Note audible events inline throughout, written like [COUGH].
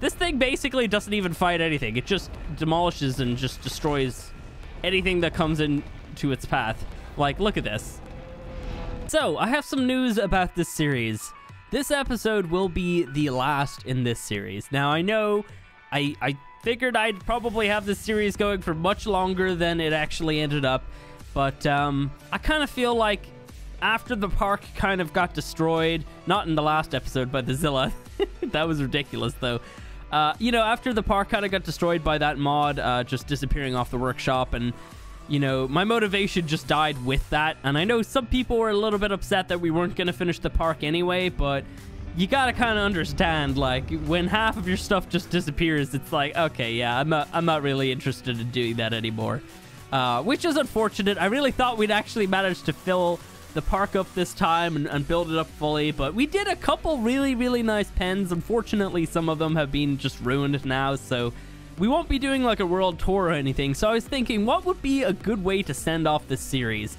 This thing basically doesn't even fight anything. It just demolishes and just destroys anything that comes into its path. Like, look at this. So, I have some news about this series. This episode will be the last in this series. Now, I know I, I figured I'd probably have this series going for much longer than it actually ended up, but um, I kind of feel like after the park kind of got destroyed, not in the last episode, but the Zilla. [LAUGHS] that was ridiculous, though. Uh, you know, after the park kind of got destroyed by that mod uh, just disappearing off the workshop, and, you know, my motivation just died with that. And I know some people were a little bit upset that we weren't going to finish the park anyway, but you gotta kind of understand, like, when half of your stuff just disappears, it's like, okay, yeah, I'm not, I'm not really interested in doing that anymore. Uh, which is unfortunate. I really thought we'd actually manage to fill the park up this time and, and, build it up fully, but we did a couple really, really nice pens. Unfortunately, some of them have been just ruined now, so we won't be doing like a world tour or anything. So I was thinking, what would be a good way to send off this series?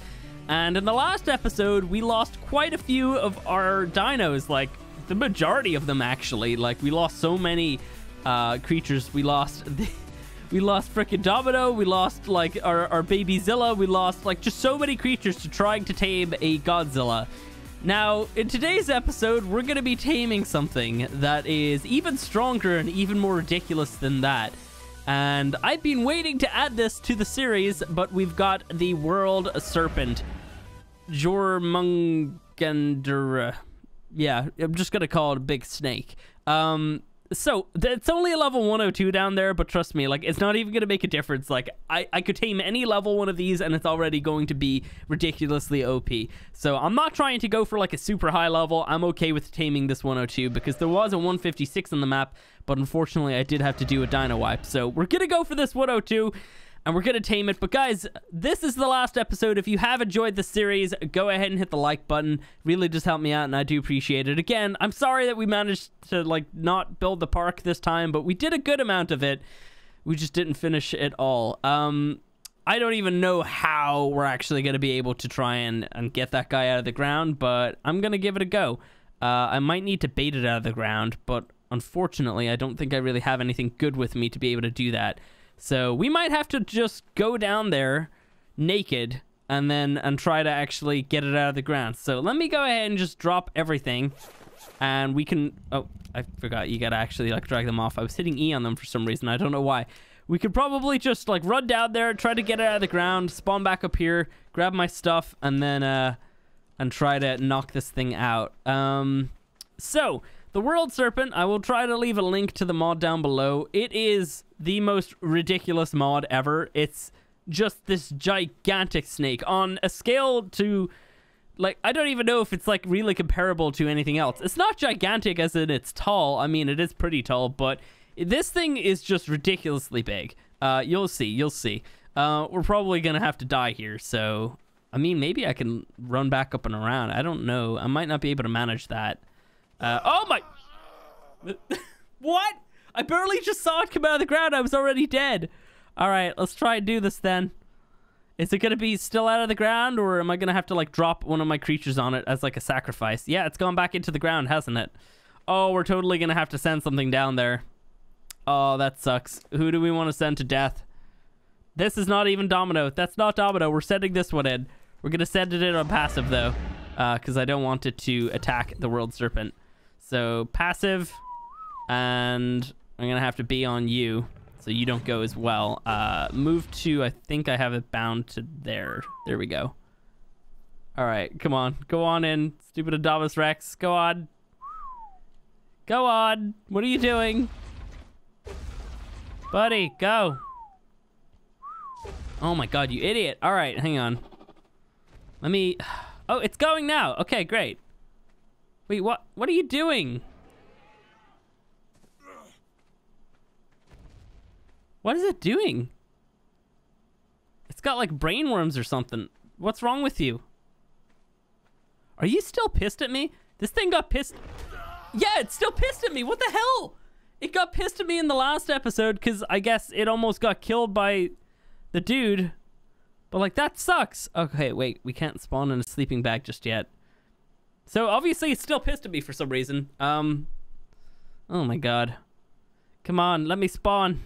And in the last episode, we lost quite a few of our dinos, like the majority of them actually. Like we lost so many uh, creatures. We lost [LAUGHS] the, we lost freaking Domino. We lost like our, our baby Zilla. We lost like just so many creatures to trying to tame a Godzilla. Now, in today's episode, we're going to be taming something that is even stronger and even more ridiculous than that. And I've been waiting to add this to the series, but we've got the World Serpent. Jormungandr yeah, I'm just gonna call it a big snake. Um, so it's only a level 102 down there, but trust me, like it's not even gonna make a difference. Like I, I could tame any level one of these, and it's already going to be ridiculously OP. So I'm not trying to go for like a super high level. I'm okay with taming this 102 because there was a 156 on the map, but unfortunately I did have to do a dino wipe. So we're gonna go for this 102 and we're gonna tame it. But guys, this is the last episode. If you have enjoyed the series, go ahead and hit the like button. Really just help me out, and I do appreciate it. Again, I'm sorry that we managed to like not build the park this time, but we did a good amount of it. We just didn't finish it all. Um, I don't even know how we're actually gonna be able to try and and get that guy out of the ground, but I'm gonna give it a go. Uh, I might need to bait it out of the ground, but unfortunately, I don't think I really have anything good with me to be able to do that. So we might have to just go down there naked and then and try to actually get it out of the ground. So let me go ahead and just drop everything and we can oh I forgot you gotta actually like drag them off. I was hitting E on them for some reason. I don't know why. We could probably just like run down there, try to get it out of the ground, spawn back up here, grab my stuff, and then uh and try to knock this thing out. Um so the World Serpent, I will try to leave a link to the mod down below. It is the most ridiculous mod ever. It's just this gigantic snake on a scale to like I don't even know if it's like really comparable to anything else. It's not gigantic as in it's tall. I mean, it is pretty tall, but this thing is just ridiculously big. Uh, you'll see, you'll see. Uh, we're probably gonna have to die here, so I mean, maybe I can run back up and around. I don't know. I might not be able to manage that. Uh, oh my... [LAUGHS] what? I barely just saw it come out of the ground. I was already dead. All right, let's try and do this then. Is it going to be still out of the ground, or am I going to have to, like, drop one of my creatures on it as, like, a sacrifice? Yeah, it's gone back into the ground, hasn't it? Oh, we're totally going to have to send something down there. Oh, that sucks. Who do we want to send to death? This is not even Domino. That's not Domino. We're sending this one in. We're going to send it in on passive, though, because uh, I don't want it to attack the World Serpent. So passive, and I'm gonna have to be on you, so you don't go as well. Uh, move to, I think I have it bound to there. There we go. All right, come on, go on in, stupid Adamus Rex. Go on. Go on. What are you doing? Buddy, go. Oh my god, you idiot. All right, hang on. Let me... [SIGHS] Oh, it's going now. Okay, great. Wait, what? What are you doing? What is it doing? It's got like brainworms or something. What's wrong with you? Are you still pissed at me? This thing got pissed. Yeah, it's still pissed at me. What the hell? It got pissed at me in the last episode because I guess it almost got killed by the dude. But like, that sucks. Okay, wait. We can't spawn in a sleeping bag just yet. So obviously it's still pissed at me for some reason. Um, oh my god. Come on, let me spawn.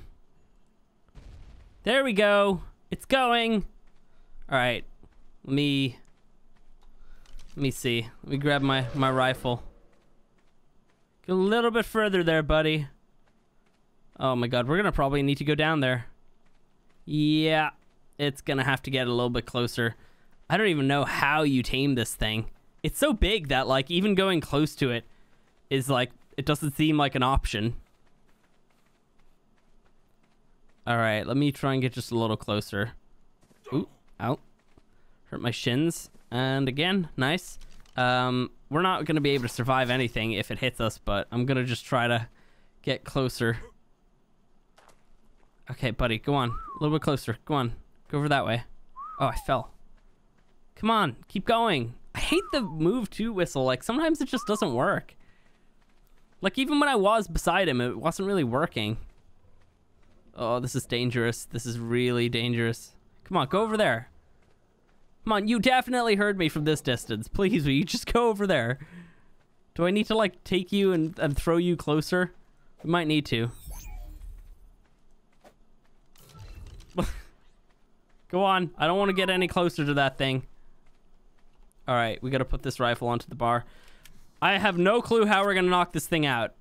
There we go. It's going. All right. Let me let me see. Let me grab my my rifle. Go a little bit further there, buddy. Oh my god, we're to probably need to go down there. Yeah. It's to have to get a little bit closer. I don't even know how you tame this thing. It's so big that like even going close to it is like it doesn't seem like an option. All right, let me try and get just a little closer. Ooh, out. Hurt my shins. And again, nice. Um, we're not going to be able to survive anything if it hits us, but I'm going to just try to get closer. Okay, buddy, go on. A little bit closer. Go on. Go over that way. Oh, I fell. Come on, keep going. I hate the move to whistle. Like, sometimes it just doesn't work. Like, even when I was beside him, it wasn't really working. Oh, this is dangerous. This is really dangerous. Come on, go over there. Come on, you definitely heard me from this distance. Please, will you just go over there? Do I need to, like, take you and, and throw you closer? We might need to. [LAUGHS] go on. I don't want to get any closer to that thing. All right, we got to put this rifle onto the bar. I have no clue how we're going to knock this thing out,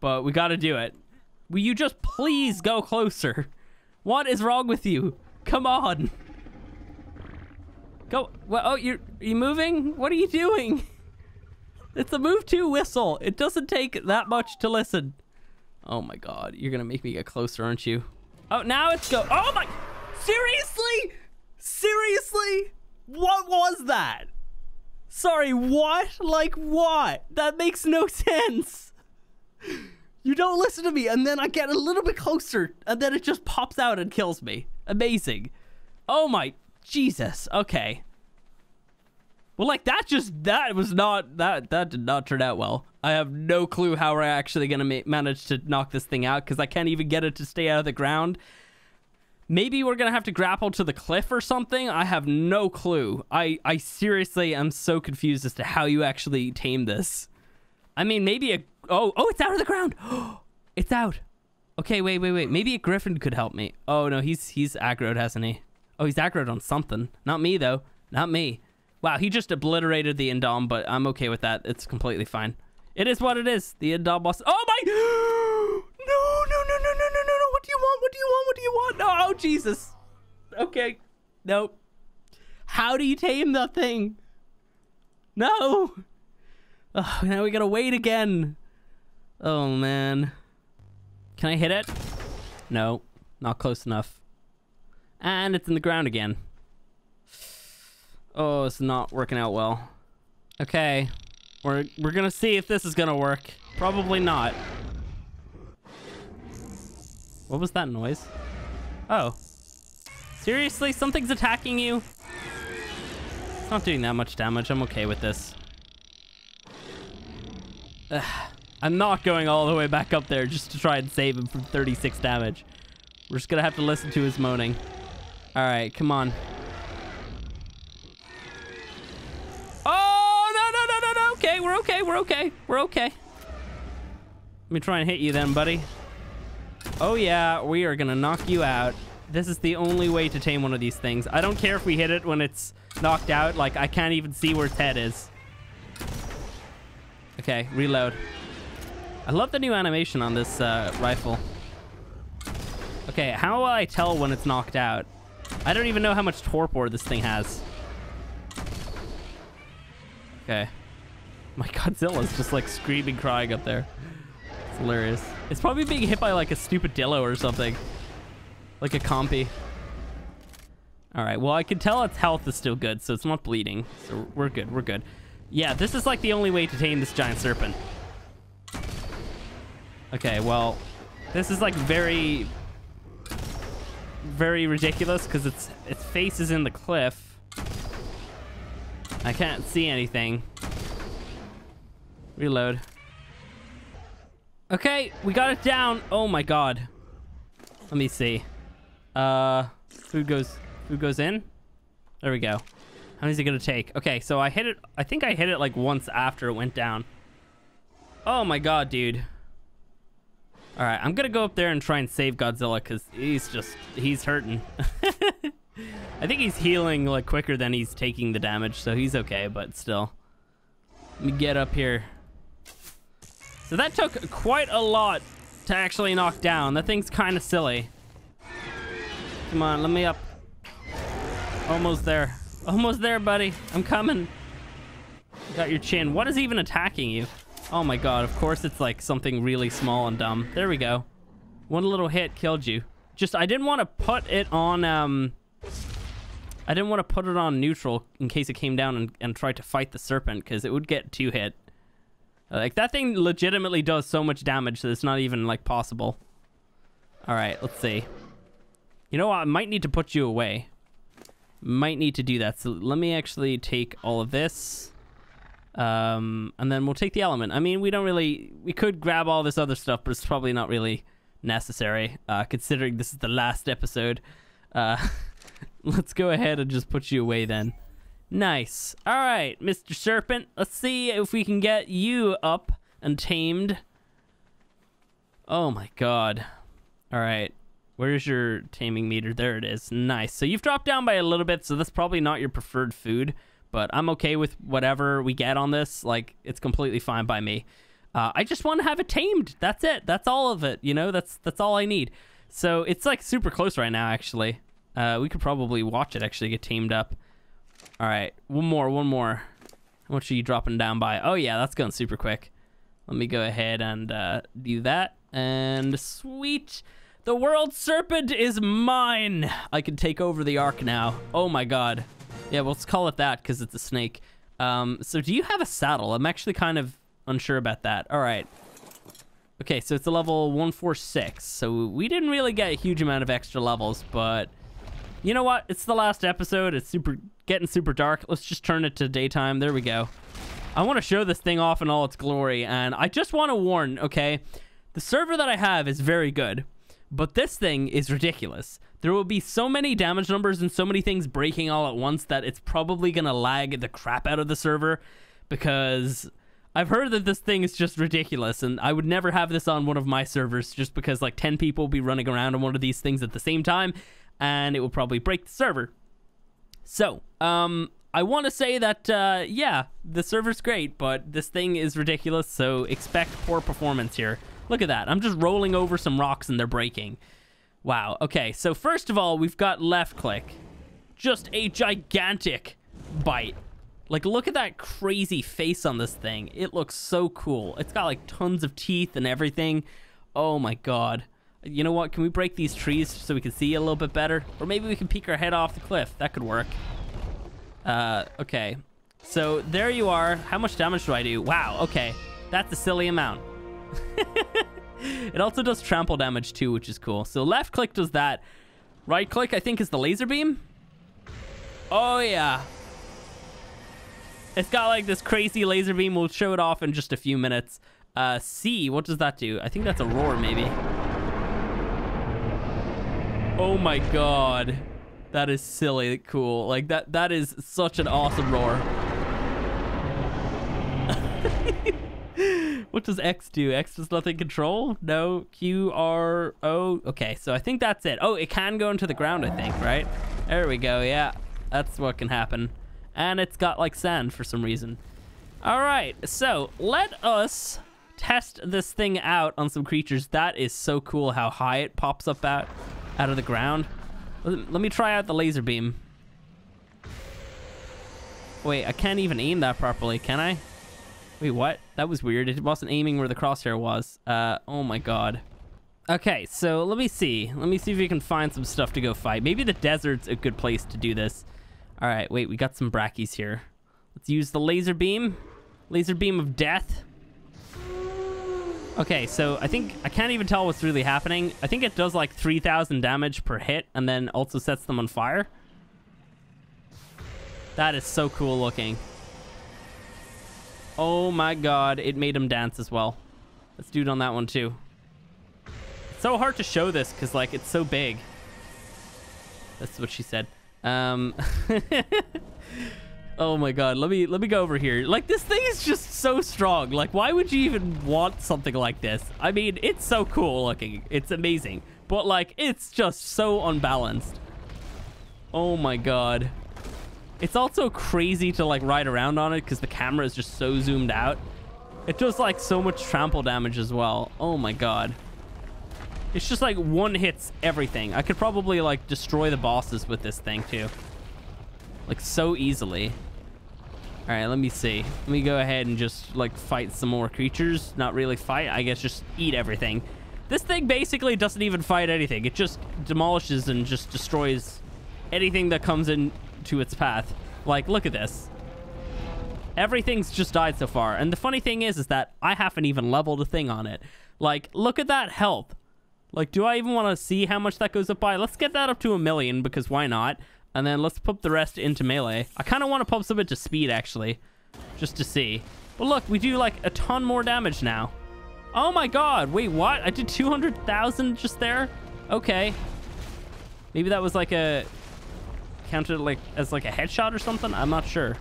but we got to do it. Will you just please go closer? What is wrong with you? Come on. Go. Well, oh, you're you moving? What are you doing? It's a move to whistle. It doesn't take that much to listen. Oh my god, you're gonna make me get closer, aren't you? Oh, now it's go. Oh my! Seriously? Seriously? What was that? Sorry, what? Like what? That makes no [LAUGHS] sense. You don't listen to me, and then I get a little bit closer, and then it just pops out and kills me. Amazing. Oh my Jesus. Okay. Well, like that just that was not that that did not turn out well. I have no clue how we're actually gonna ma manage to knock this thing out because I can't even get it to stay out of the ground. Maybe we're gonna have to grapple to the cliff or something. I have no clue. I I seriously am so confused as to how you actually tame this. I mean, maybe a oh oh it's out of the ground. [GASPS] it's out. Okay, wait wait wait. Maybe a griffin could help me. Oh no, he's he's aggroed, hasn't he? Oh, he's aggroed on something. Not me though. Not me. Wow, he just obliterated the Indom, but I'm okay with that. It's completely fine. It is what it is. The Indom boss. Oh my! [GASPS] No, no, no, no, no, no, no, no. What do you want? What do you want? What do you want? No, oh, Jesus. Okay. Nope. How do you tame that thing? No. Oh, now we gotta wait again. Oh, man. Can I hit it? No, not close enough. And it's in the ground again. Oh, it's not working out well. Okay. We're, we're gonna see if this is gonna work. Probably not. What was that noise? Oh. Seriously? Something's attacking you? It's not doing that much damage. I'm okay with this. Ugh. I'm not going all the way back up there just to try and save him from 36 damage. We're just gonna have to listen to his moaning. All right, come on. Oh, no, no, no, no, no. Okay, we're okay. We're okay. We're okay. Let me try and hit you then, buddy. Oh, yeah, we are going to knock you out. This is the only way to tame one of these things. I don't care if we hit it when it's knocked out. Like, I can't even see where its head is. Okay, reload. I love the new animation on this uh, rifle. Okay, how will I tell when it's knocked out? I don't even know how much torpor this thing has. Okay. My [LAUGHS] Godzilla's just like screaming, crying up there. It's hilarious. It's probably being hit by like a stupid Dillo or something. Like a compy. Alright, well I can tell its health is still good, so it's not bleeding. So we're good, we're good. Yeah, this is like the only way to tame this giant serpent. Okay, well, this is like very very ridiculous because its its face is in the cliff. I can't see anything. Reload. Okay, we got it down. Oh my god. Let me see. Uh, food goes food goes in. There we go. How many is it gonna take? Okay, so I hit it. I think I hit it like once after it went down. Oh my god, dude. All right, I'm gonna go up there and try and save Godzilla because he's just he's hurting. [LAUGHS] I think he's healing like quicker than he's taking the damage, so he's okay. But still, let me get up here. So that took quite a lot to actually knock down. That thing's kind of silly. Come on, let me up. Almost there. Almost there, buddy. I'm coming. Got your chin. What is even attacking you? Oh my god, of course it's like something really small and dumb. There we go. One little hit killed you. Just, I didn't want to put it on, um... I didn't want to put it on neutral in case it came down and, and tried to fight the serpent, because it would get two hit. Like, that thing legitimately does so much damage that it's not even, like, possible. Alright, let's see. You know what? I might need to put you away. Might need to do that. So let me actually take all of this. Um, and then we'll take the element. I mean, we don't really... We could grab all this other stuff, but it's probably not really necessary, uh, considering this is the last episode. Uh, [LAUGHS] let's go ahead and just put you away then. Nice. All right, Mr. Serpent. Let's see if we can get you up and tamed. Oh my god. All right. Where's your taming meter? There it is. Nice. So you've dropped down by a little bit, so that's probably not your preferred food, but I'm okay with whatever we get on this. Like, it's completely fine by me. Uh, I just want to have it tamed. That's it. That's all of it. You know, that's that's all I need. So it's like super close right now, actually. Uh, we could probably watch it actually get tamed up. All right, one more, one more. Much are you dropping down by? Oh yeah, that's going super quick. Let me go ahead and uh, do that. And sweet. The world serpent is mine. I can take over the ark now. Oh my god. Yeah, well, let's call it that because it's a snake. Um, so do you have a saddle? I'm actually kind of unsure about that. All right. Okay, so it's a level 146. So we didn't really get a huge amount of extra levels, but you know what? It's the last episode. It's super getting super dark. Let's just turn it to daytime. There we go. I want to show this thing off in all its glory, and I just want to warn, okay? The server that I have is very good, but this thing is ridiculous. There will be so many damage numbers and so many things breaking all at once that it's probably going to lag the crap out of the server because I've heard that this thing is just ridiculous, and I would never have this on one of my servers just because like 10 people will be running around on one of these things at the same time, and it will probably break the server. So, um, I want to say that, uh, yeah, the server's great, but this thing is ridiculous, so expect poor performance here. Look at that. I'm just rolling over some rocks and they're breaking. Wow. Okay, so first of all, we've got left click. Just a gigantic bite. Like, look at that crazy face on this thing. It looks so cool. It's got, like, tons of teeth and everything. Oh, my God. You know what? Can we break these trees so we can see a little bit better? Or maybe we can peek our head off the cliff. That could work. Uh, okay. So, there you are. How much damage do I do? Wow, okay. That's a silly amount. [LAUGHS] it also does trample damage, too, which is cool. So, left click does that. Right click, I think, is the laser beam. Oh, yeah. It's got like this crazy laser beam. We'll show it off in just a few minutes. Uh, C, what does that do? I think that's a roar, maybe. Oh my god. That is silly cool. Like, that that is such an awesome roar. What does X do? X does nothing control? No. Q, R, O. Okay, so I think that's it. Oh, it can go into the ground, I think, right? There we go, yeah. That's what can happen and it's got like sand for some reason. All right, so let us test this thing out on some creatures. That is so cool how high it pops up out, out of the ground. Let me try out the laser beam. Wait, I can't even aim that properly, can I? Wait, what? That was weird. It wasn't aiming where the crosshair was. Uh, oh my god. Okay, so let me see. Let me see if we can find some stuff to go fight. Maybe the desert's a good place to do this. All right, wait, we got some brackies here. Let's use the laser beam. Laser beam of death. Okay, so I think I can't even tell what's really happening. I think it does like 3,000 damage per hit and then also sets them on fire. That is so cool looking. Oh my god, it made him dance as well. Let's do it on that one too. It's so hard to show this because like it's so big. That's what she said. Um, [LAUGHS] Oh my god, let me let me go over here. Like this thing is just so strong. Like why would you even want something like this? I mean, it's so cool looking. It's amazing. But like it's just so unbalanced. Oh my god. It's also crazy to like ride around on it because the camera is just so zoomed out. It does like so much trample damage as well. Oh my god. It's just like one hits everything. I could probably like destroy the bosses with this thing too. Like so easily. All right, let me see. Let me go ahead and just like fight some more creatures. Not really fight, I guess just eat everything. This thing basically doesn't even fight anything. It just demolishes and just destroys anything that comes into its path. Like, look at this. Everything's just died so far. And the funny thing is, is that I haven't even leveled a thing on it. Like, look at that health. Like, do I even want to see how much that goes up by? Let's get that up to a million, because why not? And then let's put the rest into melee. I kind of want to pump some into speed, actually. Just to see. But look, we do, like, a ton more damage now. Oh my god. Wait, what? I did 200,000 just there? Okay. Maybe that was, like, a... Counted, like, as, like, a headshot or something? I'm not sure.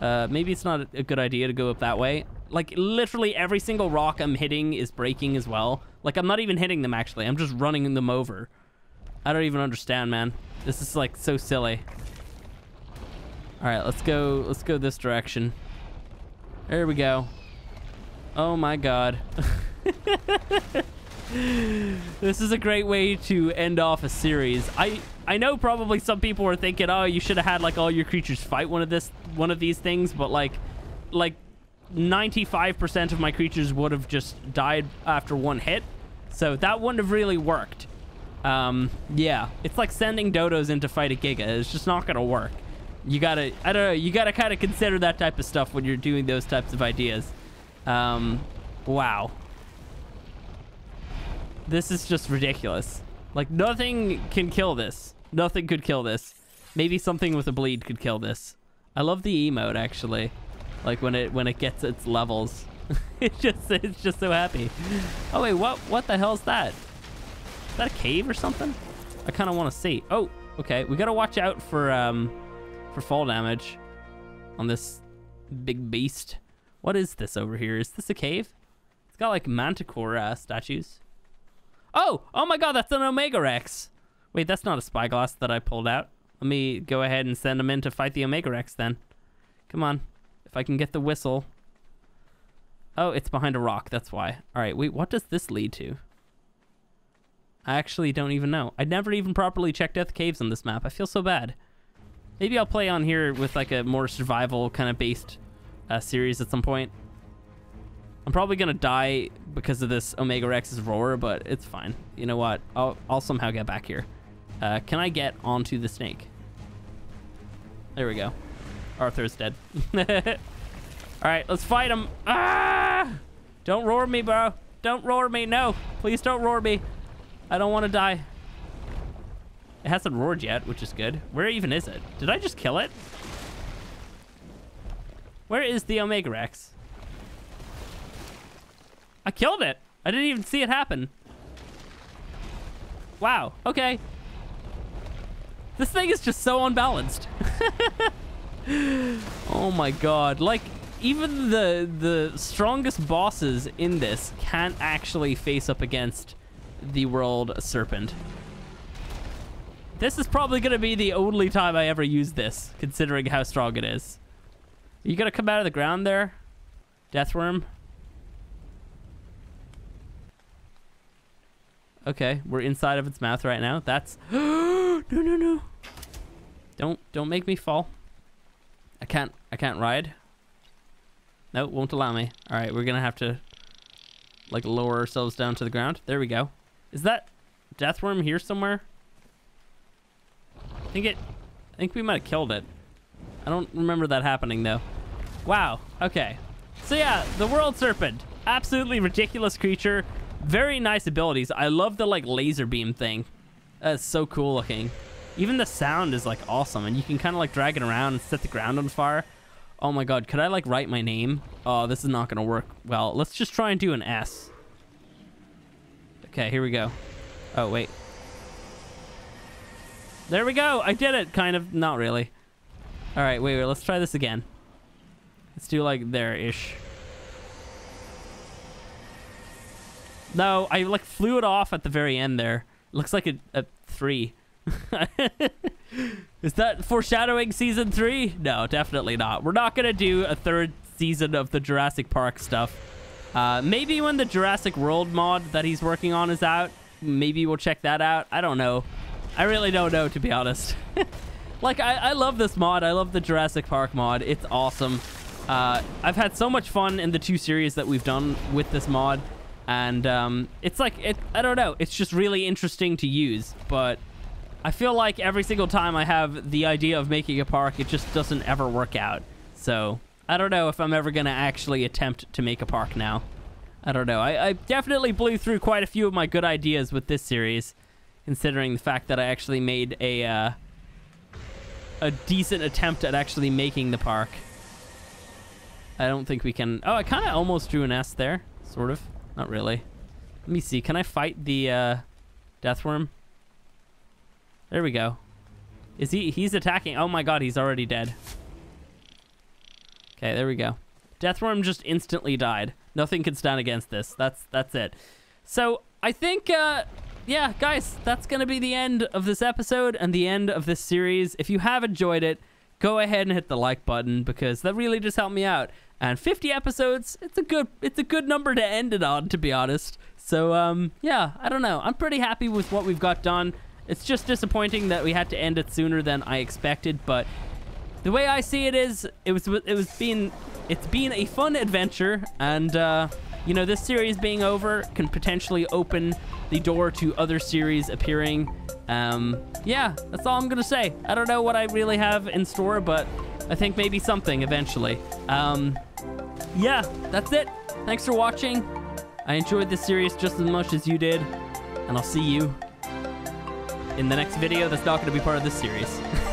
Uh, maybe it's not a good idea to go up that way. Like, literally every single rock I'm hitting is breaking as well. Like, I'm not even hitting them, actually. I'm just running them over. I don't even understand, man. This is like so silly. All right, let's go. Let's go this direction. There we go. Oh my god. [LAUGHS] this is a great way to end off a series. I I know probably some people were thinking, "Oh, you should have had like all your creatures fight one of this one of these things," but like like 95% of my creatures would have just died after one hit. So that wouldn't have really worked. Um, yeah, it's like sending dodos in to fight a Giga. It's just not gonna work. You gotta, I don't know, you gotta kind of consider that type of stuff when you're doing those types of ideas. Um, wow. This is just ridiculous. Like, nothing can kill this. Nothing could kill this. Maybe something with a bleed could kill this. I love the emote, actually. Like, when it when it gets its levels. [LAUGHS] it's just, it's just so happy. Oh, wait, what, what the hell is that? Is that a cave or something? I kind of want to see. Oh, okay. We got to watch out for um for fall damage on this big beast. What is this over here? Is this a cave? It's got like manticore uh, statues. Oh, oh my god, that's an Omega Rex. Wait, that's not a spyglass that I pulled out. Let me go ahead and send them in to fight the Omega Rex then. Come on. If I can get the whistle. Oh, it's behind a rock. That's why. All right, wait, what does this lead to? I actually don't even know. I never even properly checked out the caves on this map. I feel so bad. Maybe I'll play on here with like a more survival kind of based uh, series at some point. I'm probably gonna die because of this Omega Rex's roar, but it's fine. You know what? I'll, I'll somehow get back here. Uh, can I get onto the snake? There we go. Arthur's dead. [LAUGHS] All right, let's fight him. Ah! Don't roar me, bro. Don't roar me. No, please don't roar me. I don't want to die. It hasn't roared yet, which is good. Where even is it? Did I just kill it? Where is the Omega Rex? I killed it. I didn't even see it happen. Wow. Okay. This thing is just so unbalanced. [LAUGHS] oh my god. Like, even the the strongest bosses in this can't actually face up against the world serpent. This is probably going to be the only time I ever use this, considering how strong it is. You going to come out of the ground there? Deathworm? Okay, we're inside of its mouth right now. That's... [GASPS] [GASPS] no, no, no. Don't, don't make me fall. I can't, I can't ride. No, won't allow me. All right, we're to have to, like, lower ourselves down to the ground. There we go. Is that Deathworm here somewhere? I think it... I think we might have killed it. I don't remember that happening, though. Wow. Okay. So, yeah, the World Serpent. Absolutely ridiculous creature. Very nice abilities. I love the, like, laser beam thing. That's so cool looking. Even the sound is, like, awesome. And you can kind of, like, drag it around and set the ground on fire. Oh, my God. Could I, like, write my name? Oh, this is not to work well. Let's just try and do an S. Okay, here we go. Oh, wait. There we go. I did it. Kind of. Not really. All right, wait, wait. Let's try this again. Let's do like there-ish. No, I like flew it off at the very end there. Looks like a, a three. [LAUGHS] Is that foreshadowing season three? No, definitely not. We're not gonna do a third season of the Jurassic Park stuff. Uh, maybe when the Jurassic World mod that he's working on is out, maybe we'll check that out. I don't know. I really don't know, to be honest. [LAUGHS] like, I, I love this mod. I love the Jurassic Park mod. It's awesome. Uh, I've had so much fun in the two series that we've done with this mod. And um, it's like, it, I don't know. It's just really interesting to use. But I feel like every single time I have the idea of making a park, it just doesn't ever work out. So I don't know if I'm ever to actually attempt to make a park now. I don't know. I, I, definitely blew through quite a few of my good ideas with this series, considering the fact that I actually made a uh, a decent attempt at actually making the park. I don't think we can... Oh, I kind of almost drew an S there. Sort of. Not really. Let me see. Can I fight the uh, Deathworm? There we go. Is he... He's attacking. Oh my god, he's already dead. Okay, there we go. Deathworm just instantly died. Nothing can stand against this. That's that's it. So I think, uh, yeah, guys, that's gonna be the end of this episode and the end of this series. If you have enjoyed it, go ahead and hit the like button because that really just helped me out. And 50 episodes, it's a good it's a good number to end it on, to be honest. So um, yeah, I don't know. I'm pretty happy with what we've got done. It's just disappointing that we had to end it sooner than I expected, but the way I see it is, it was it was being it's been a fun adventure, and uh, you know this series being over can potentially open the door to other series appearing. Um, yeah, that's all I'm gonna say. I don't know what I really have in store, but I think maybe something eventually. Um, yeah, that's it. Thanks for watching. I enjoyed this series just as much as you did, and I'll see you in the next video that's not going to be part of this series. [LAUGHS]